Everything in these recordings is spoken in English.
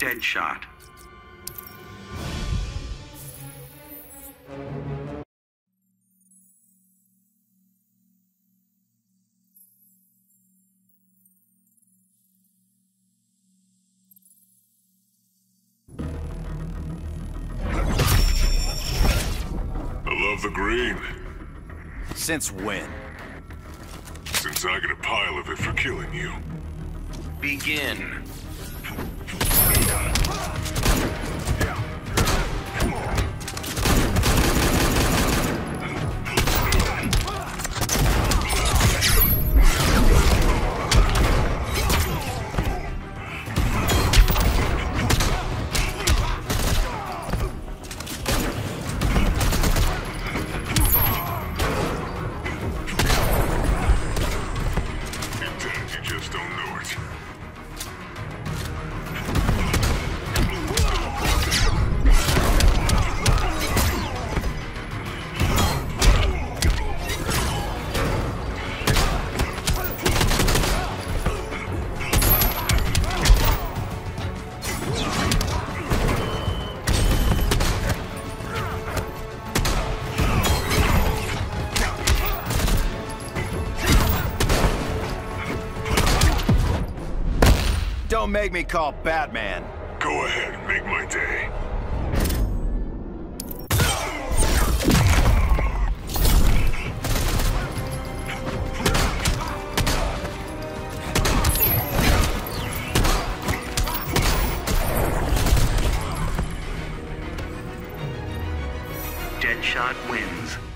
Deadshot. I love the green. Since when? Since I get a pile of it for killing you. Begin. You're dead, you just don't know it. Don't make me call Batman. Go ahead, make my day. Deadshot wins.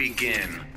Begin.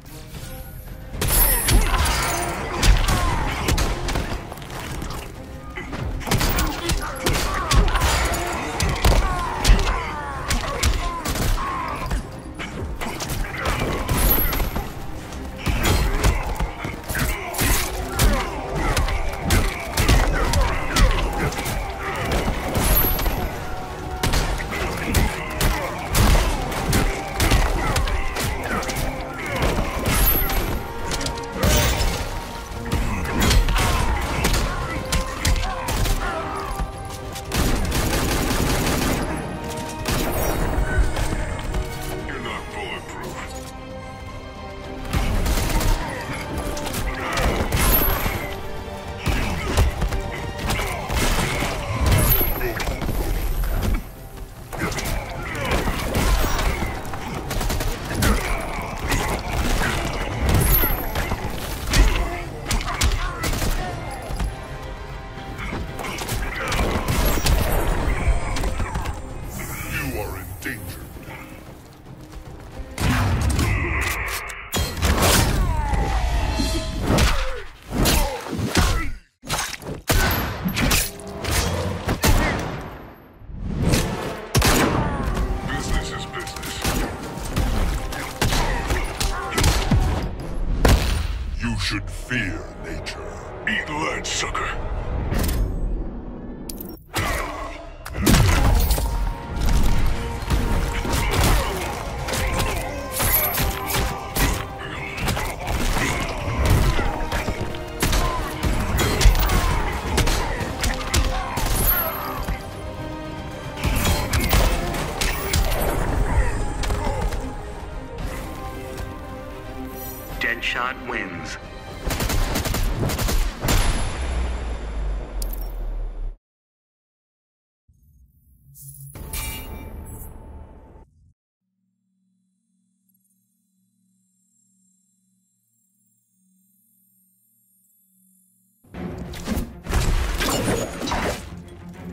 Deadshot wins.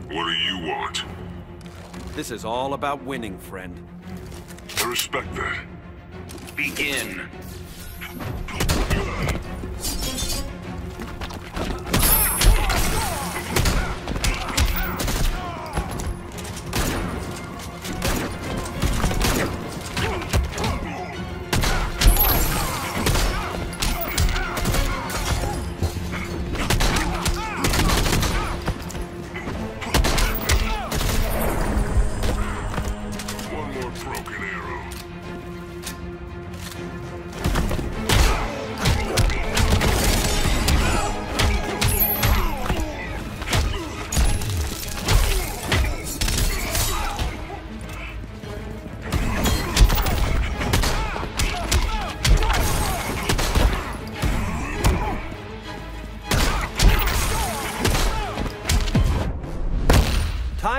What do you want? This is all about winning, friend. I respect that. Begin.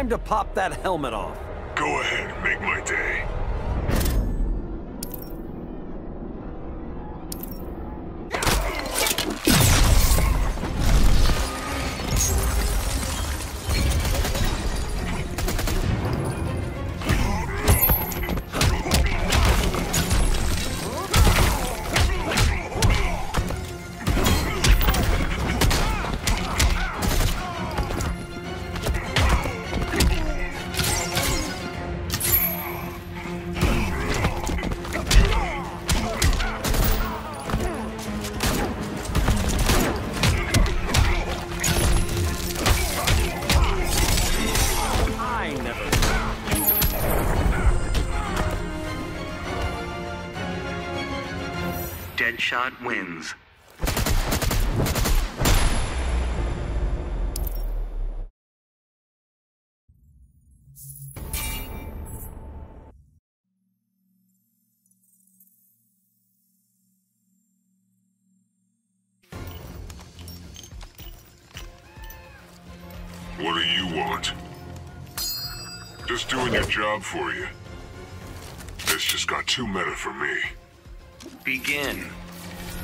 Time to pop that helmet off. Go ahead, make my day. Deadshot. What do you want? Just doing your job for you. This just got too meta for me. Begin.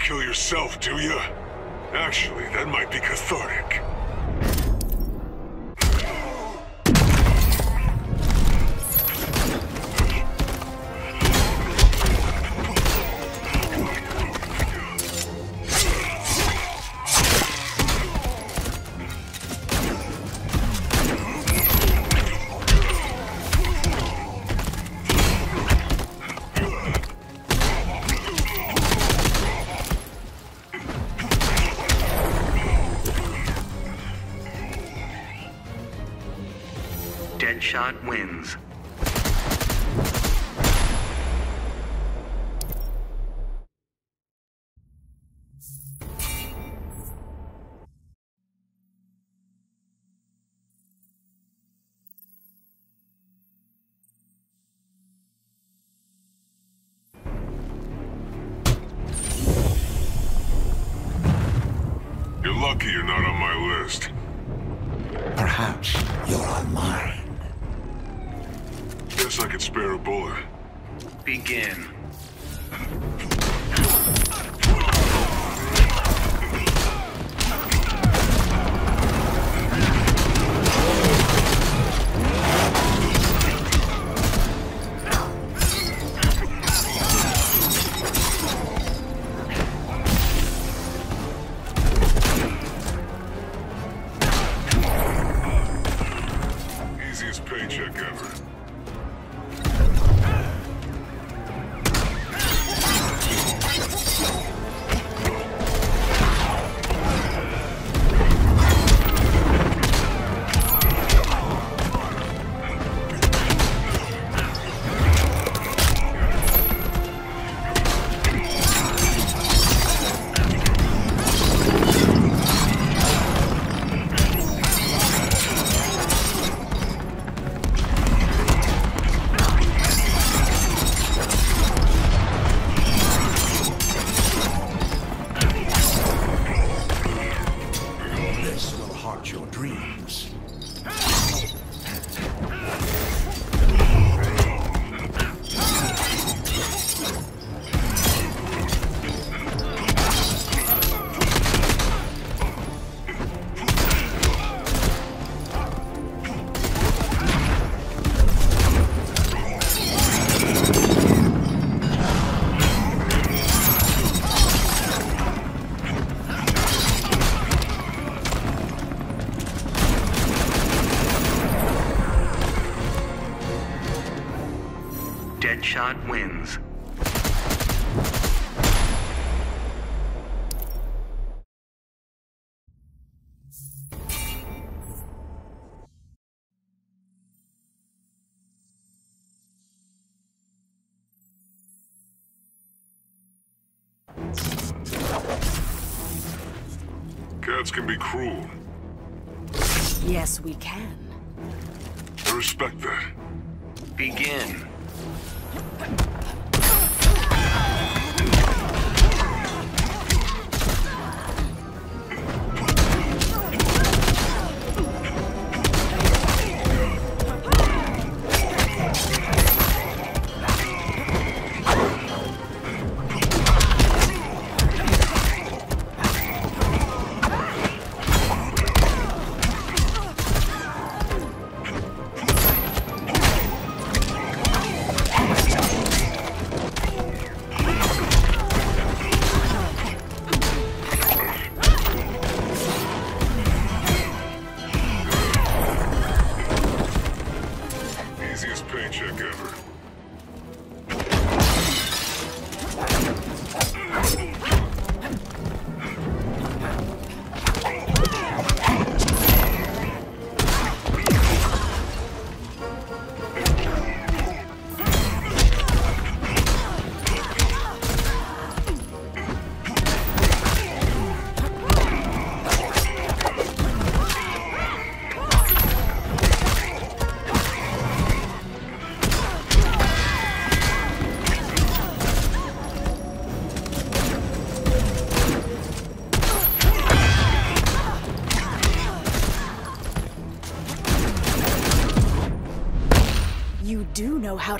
kill yourself, do you? Actually, that might be cathartic. Deadshot wins. Cats can be cruel. Yes, we can. I respect that. Begin.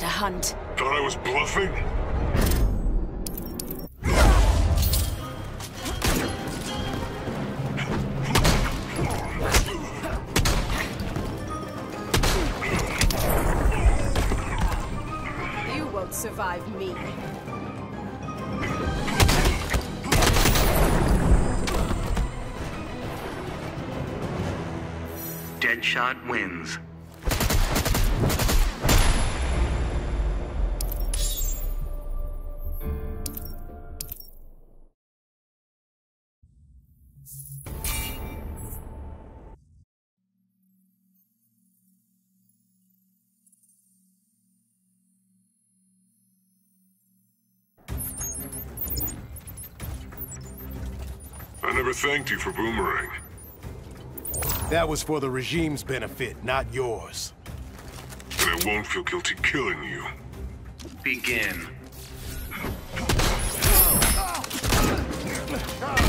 Do know how to hunt. Thought I was bluffing? You won't survive me. Deadshot wins. Never thanked you for Boomerang. That was for the regime's benefit, not yours. And I won't feel guilty killing you. Begin.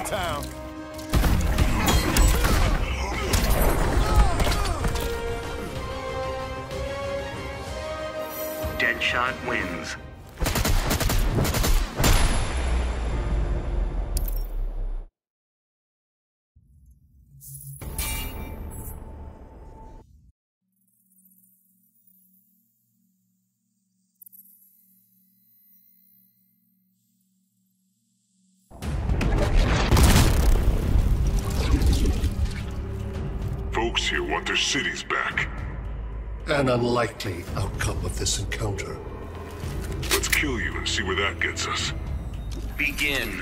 Motown. Deadshot wins. An unlikely outcome of this encounter. Let's kill you and see where that gets us. Begin.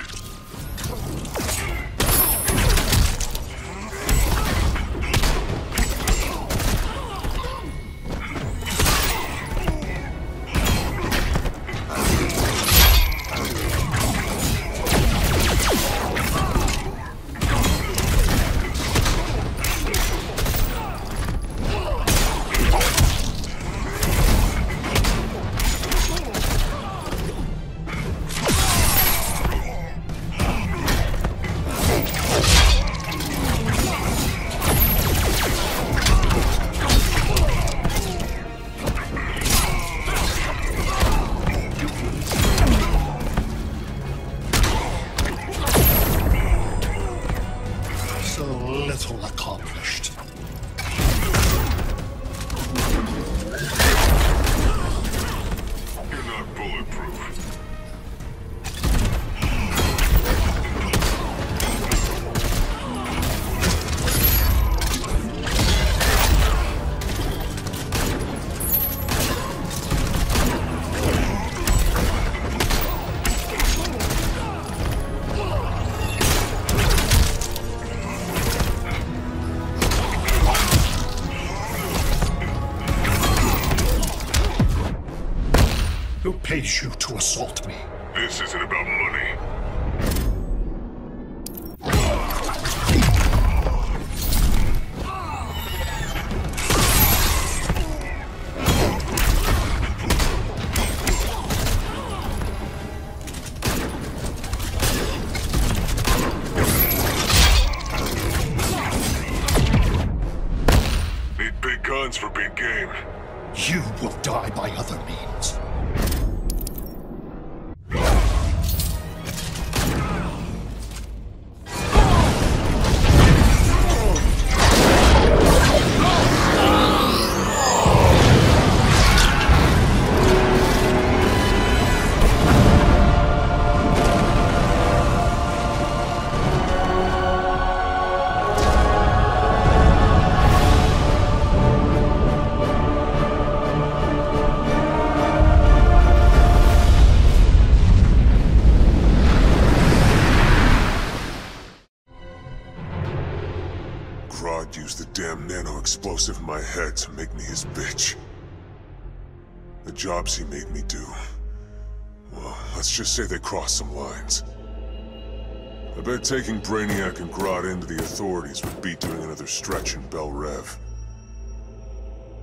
Pays you to assault me? This isn't about money. Grodd used the damn nano explosive in my head to make me his bitch. The jobs he made me do. Well, let's just say they crossed some lines. I bet taking Brainiac and Grodd into the authorities would be doing another stretch in Belle Reve.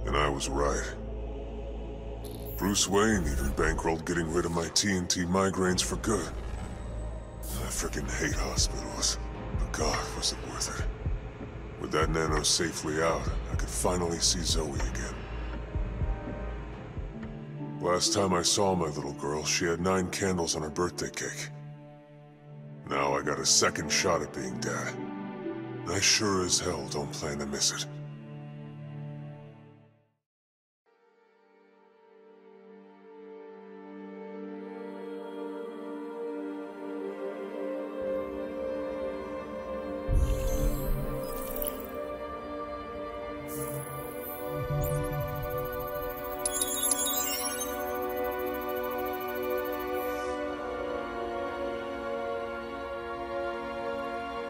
And I was right. Bruce Wayne even bankrolled getting rid of my TNT migraines for good. I frickin' hate hospitals. But God, was it worth it. With that nano safely out, I could finally see Zoe again. Last time I saw my little girl, she had nine candles on her birthday cake. Now I got a second shot at being dad. And I sure as hell don't plan to miss it.